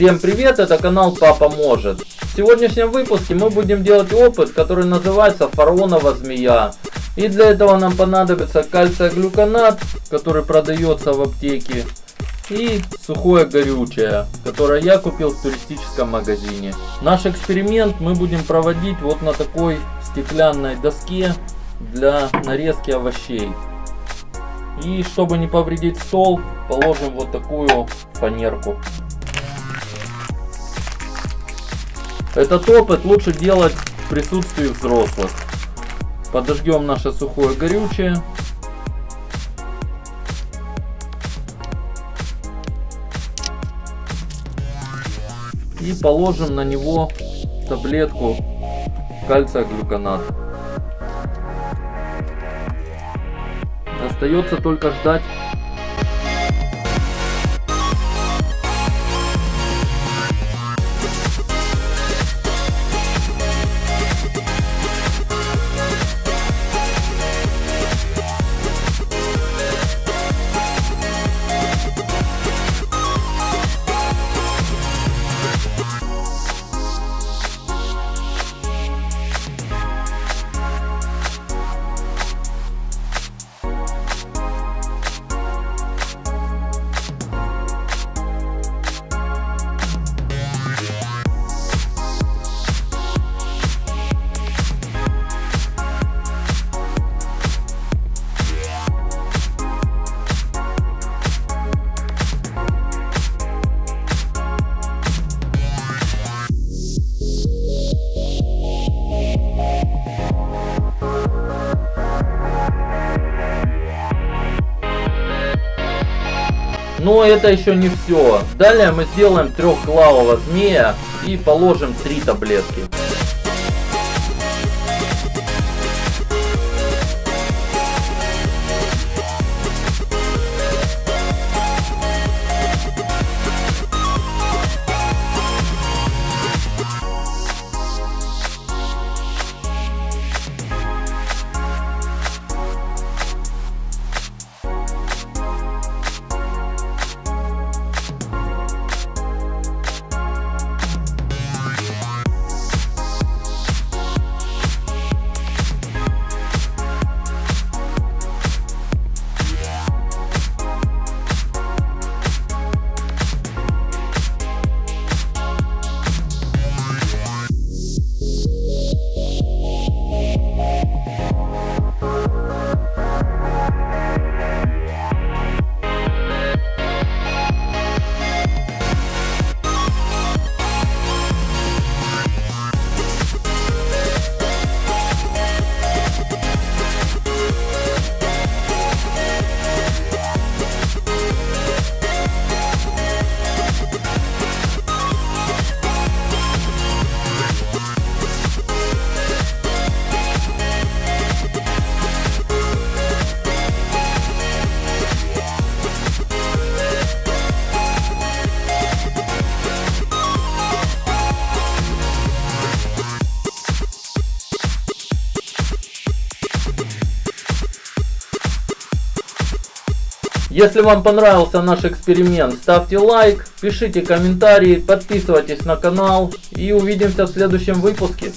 Всем привет, это канал Папа Может. В сегодняшнем выпуске мы будем делать опыт, который называется фараонова змея. И для этого нам понадобится кальция-глюконат, который продается в аптеке, и сухое горючее, которое я купил в туристическом магазине. Наш эксперимент мы будем проводить вот на такой стеклянной доске для нарезки овощей. И чтобы не повредить стол, положим вот такую фанерку. Этот опыт лучше делать в присутствии взрослых. Подожгем наше сухое горючее. И положим на него таблетку кальция глюконат. Остается только ждать Но это еще не все. Далее мы сделаем трехглавого змея и положим три таблетки. Если вам понравился наш эксперимент, ставьте лайк, пишите комментарии, подписывайтесь на канал и увидимся в следующем выпуске.